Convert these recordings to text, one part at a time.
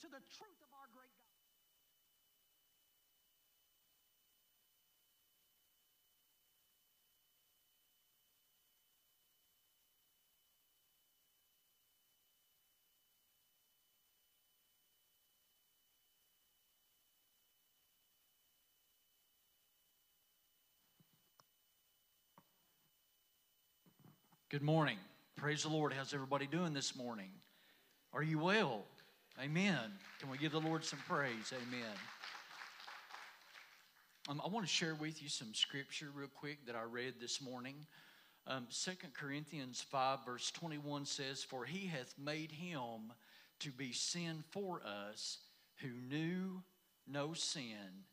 to the truth of our great God. Good morning. Praise the Lord. How's everybody doing this morning? Are you well? Amen. Can we give the Lord some praise? Amen. Um, I want to share with you some scripture real quick that I read this morning. Um, 2 Corinthians 5, verse 21 says, For he hath made him to be sin for us who knew no sin,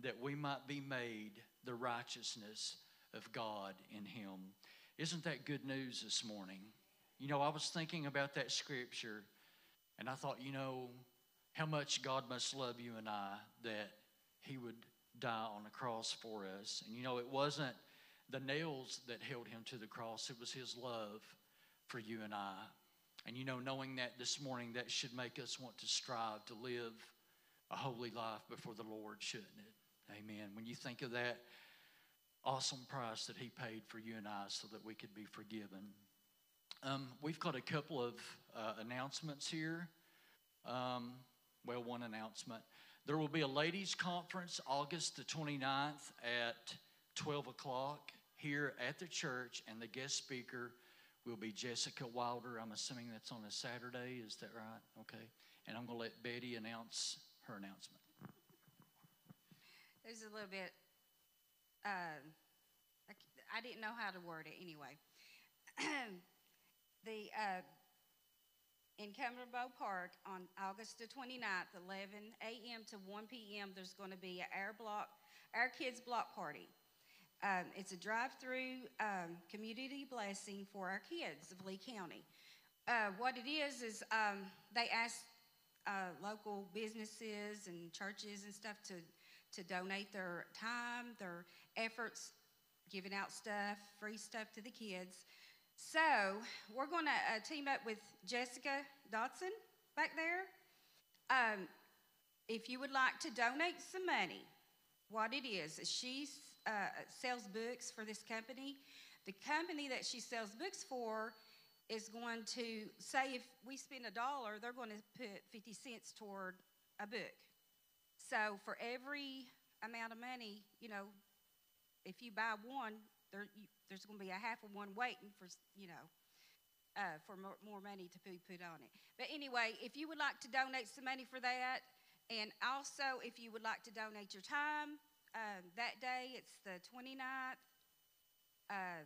that we might be made the righteousness of God in him. Isn't that good news this morning? You know, I was thinking about that scripture and I thought, you know, how much God must love you and I that He would die on the cross for us. And you know, it wasn't the nails that held Him to the cross, it was His love for you and I. And you know, knowing that this morning, that should make us want to strive to live a holy life before the Lord, shouldn't it? Amen. When you think of that, awesome price that He paid for you and I so that we could be forgiven. Um, we've got a couple of uh, announcements here. Um, well, one announcement. There will be a ladies' conference August the 29th at 12 o'clock here at the church, and the guest speaker will be Jessica Wilder. I'm assuming that's on a Saturday. Is that right? Okay. And I'm going to let Betty announce her announcement. There's a little bit uh, I, I, didn't know how to word it anyway. uh, in Cumberland Park on August the 29th, 11 a.m. to 1 p.m., there's going to be an Air Block, Our Kids Block Party. Um, it's a drive-through um, community blessing for our kids of Lee County. Uh, what it is is um, they ask uh, local businesses and churches and stuff to to donate their time, their efforts, giving out stuff, free stuff to the kids. So we're going to uh, team up with Jessica Dotson back there. Um, if you would like to donate some money, what it is, is she uh, sells books for this company. The company that she sells books for is going to say if we spend a dollar, they're going to put 50 cents toward a book. So for every amount of money, you know, if you buy one, there, you, there's going to be a half of one waiting for, you know, uh, for more, more money to be put on it. But anyway, if you would like to donate some money for that, and also if you would like to donate your time, um, that day it's the 29th. Uh,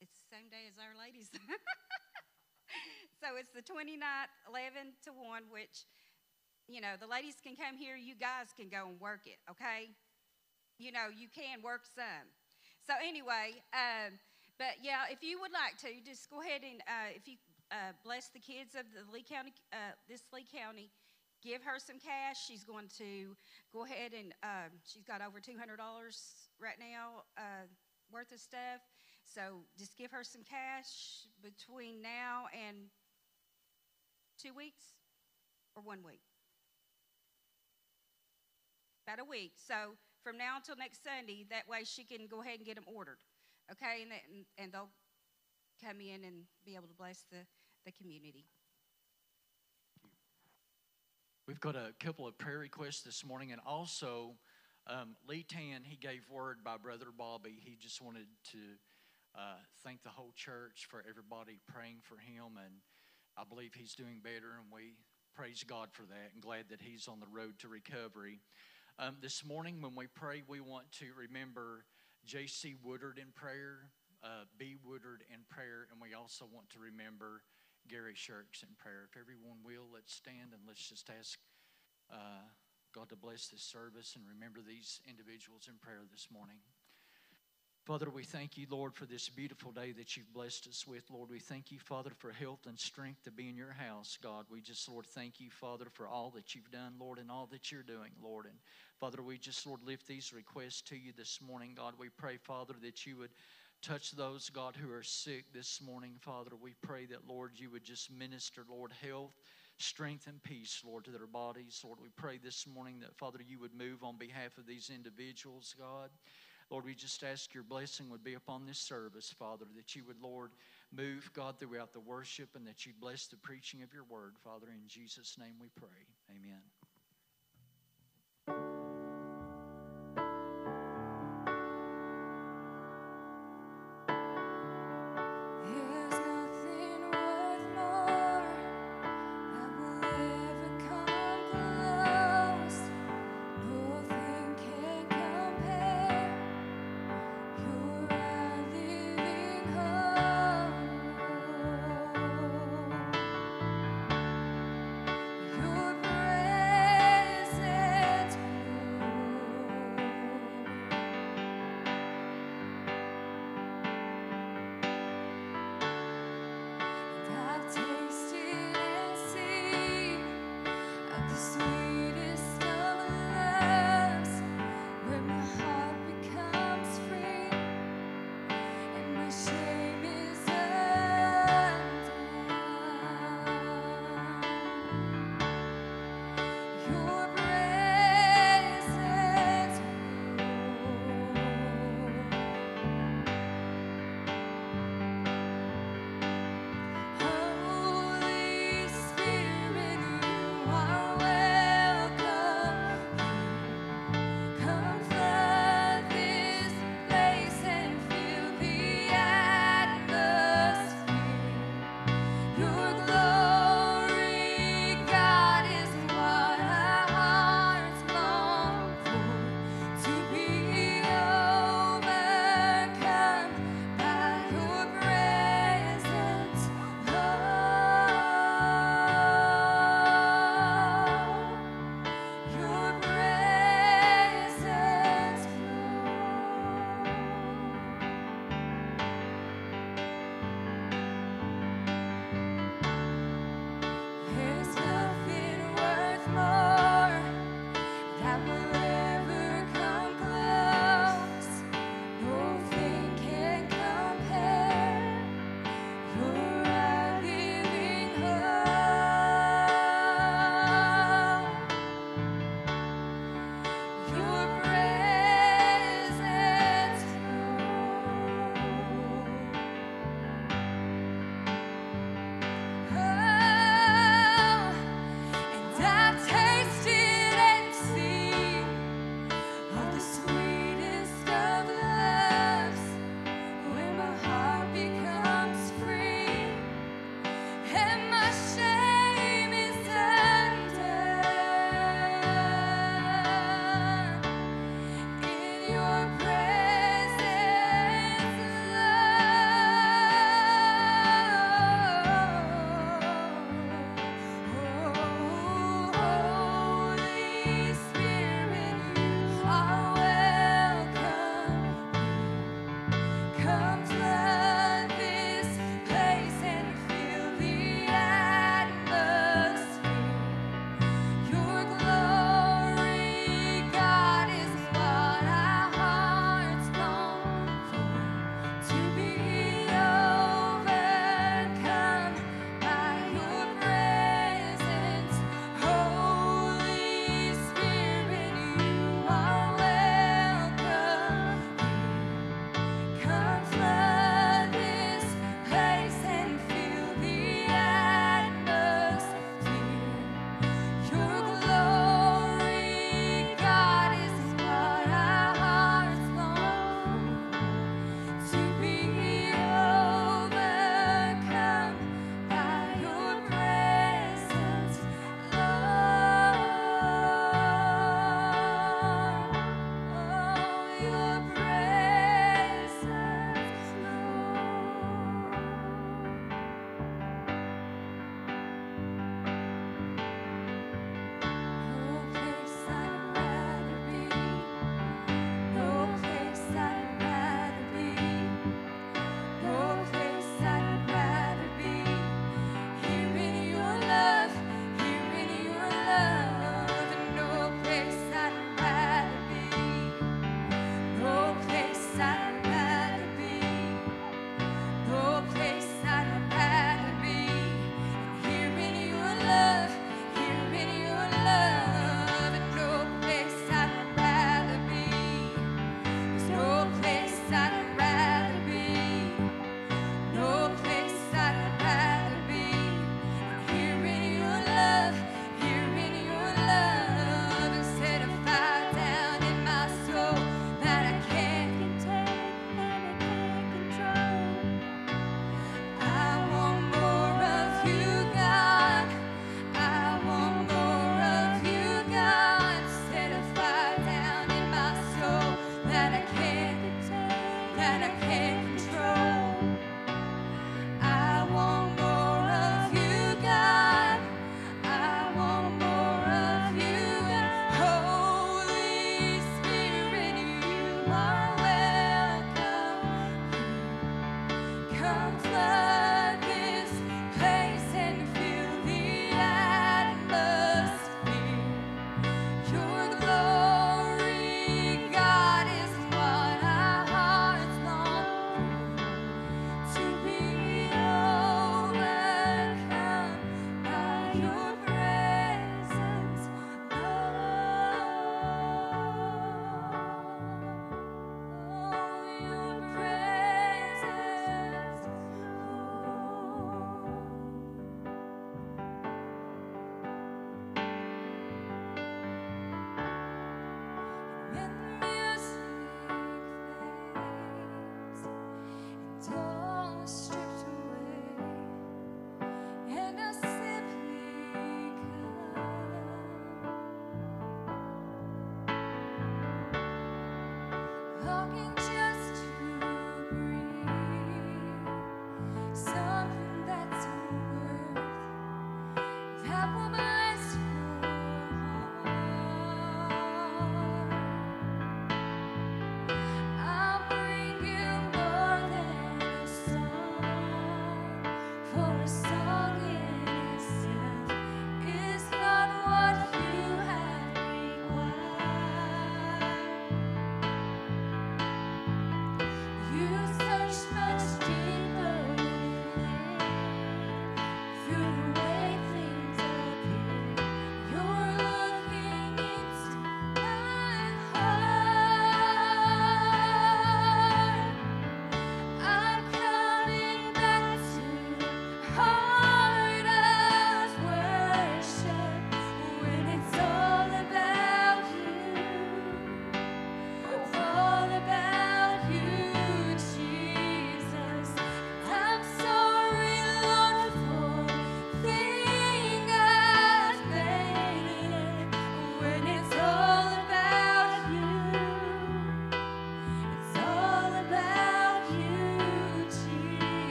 it's the same day as Our Ladies. so it's the 29th, 11 to 1, which you know, the ladies can come here, you guys can go and work it, okay? You know, you can work some. So, anyway, um, but yeah, if you would like to, just go ahead and uh, if you uh, bless the kids of the Lee County, uh, this Lee County, give her some cash. She's going to go ahead and um, she's got over $200 right now uh, worth of stuff. So just give her some cash between now and two weeks or one week a week. So from now until next Sunday, that way she can go ahead and get them ordered. Okay? And, and, and they'll come in and be able to bless the, the community. We've got a couple of prayer requests this morning, and also um, Lee Tan, he gave word by Brother Bobby. He just wanted to uh, thank the whole church for everybody praying for him, and I believe he's doing better, and we praise God for that, and glad that he's on the road to recovery. Um, this morning, when we pray, we want to remember J.C. Woodard in prayer, uh, B. Woodard in prayer, and we also want to remember Gary Shirks in prayer. If everyone will, let's stand and let's just ask uh, God to bless this service and remember these individuals in prayer this morning. Father, we thank you, Lord, for this beautiful day that you've blessed us with. Lord, we thank you, Father, for health and strength to be in your house, God. We just, Lord, thank you, Father, for all that you've done, Lord, and all that you're doing, Lord. And Father, we just, Lord, lift these requests to you this morning, God. We pray, Father, that you would Touch those, God, who are sick this morning, Father. We pray that, Lord, you would just minister, Lord, health, strength, and peace, Lord, to their bodies. Lord, we pray this morning that, Father, you would move on behalf of these individuals, God. Lord, we just ask your blessing would be upon this service, Father, that you would, Lord, move, God, throughout the worship and that you'd bless the preaching of your word, Father. In Jesus' name we pray. Amen.